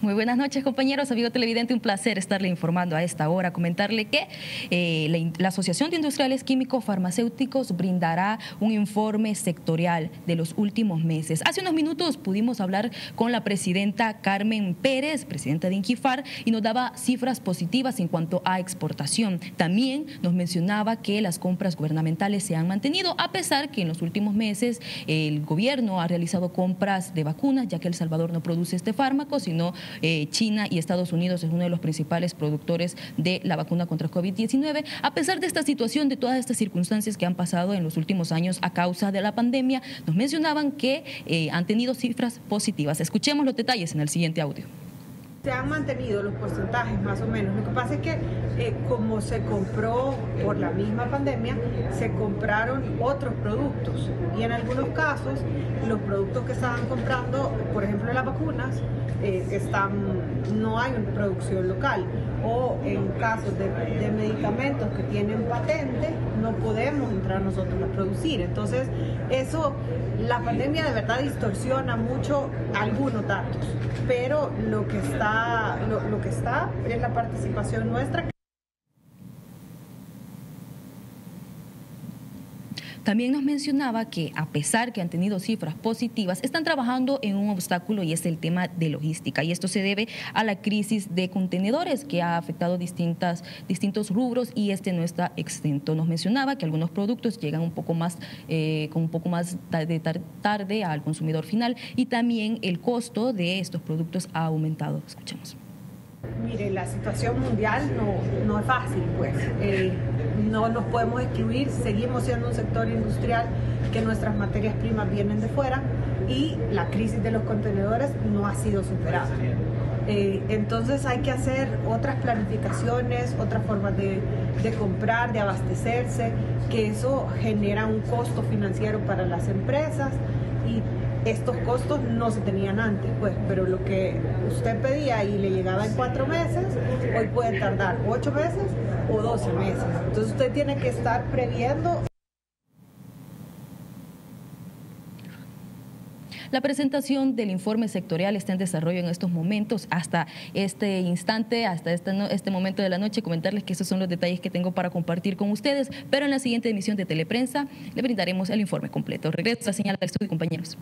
Muy buenas noches, compañeros, amigo televidente. Un placer estarle informando a esta hora. Comentarle que eh, la, Asociación de Industriales Químicos Farmacéuticos brindará un informe sectorial de los últimos meses. Hace unos minutos pudimos hablar con la presidenta Carmen Pérez, presidenta de Inquifar, y nos daba cifras positivas en cuanto a exportación. También nos mencionaba que las compras gubernamentales se han mantenido, a pesar que en los últimos meses el gobierno ha realizado compras de vacunas, ya que El Salvador no produce este fármaco, sino eh, China y Estados Unidos es uno de los principales productores de la vacuna contra COVID-19. A pesar de esta situación, de todas estas circunstancias que han pasado en los últimos años a causa de la pandemia, nos mencionaban que eh, han tenido cifras positivas. Escuchemos los detalles en el siguiente audio se han mantenido los porcentajes más o menos. Lo que pasa es que eh, como se compró por la misma pandemia, se compraron otros productos y en algunos casos los productos que estaban comprando, por ejemplo las vacunas, eh, están, no hay una producción local o en casos de, de, medicamentos que tienen patente no podemos entrar nosotros a producir. Entonces eso, la pandemia de verdad distorsiona mucho algunos datos, pero lo que está, lo, que está es la participación nuestra. También nos mencionaba que a pesar que han tenido cifras positivas, están trabajando en un obstáculo y es el tema de logística. Y esto se debe a la crisis de contenedores que ha afectado distintas, distintos rubros y este no está exento. Nos mencionaba que algunos productos llegan un poco más, eh, con un poco más de tarde al consumidor final y también el costo de estos productos ha aumentado. Escuchemos. Mire, la situación mundial no, no es fácil, pues. Eh, no nos podemos excluir, seguimos siendo un sector industrial que nuestras materias primas vienen de fuera y la crisis de los contenedores no ha sido superada. Eh, entonces hay que hacer otras planificaciones, otras formas de, de, comprar, de abastecerse, que eso genera un costo financiero para las empresas y estos costos no se tenían antes, pues, pero lo que usted pedía y le llegaba en cuatro meses, hoy puede tardar ocho meses o doce meses. Entonces usted tiene que estar previendo La presentación del informe sectorial está en desarrollo en estos momentos. Hasta este instante, hasta este, momento de la noche, comentarles que esos son los detalles que tengo para compartir con ustedes, pero en la siguiente emisión de Teleprensa le brindaremos el informe completo. Regreso a señal de estudio, compañeros.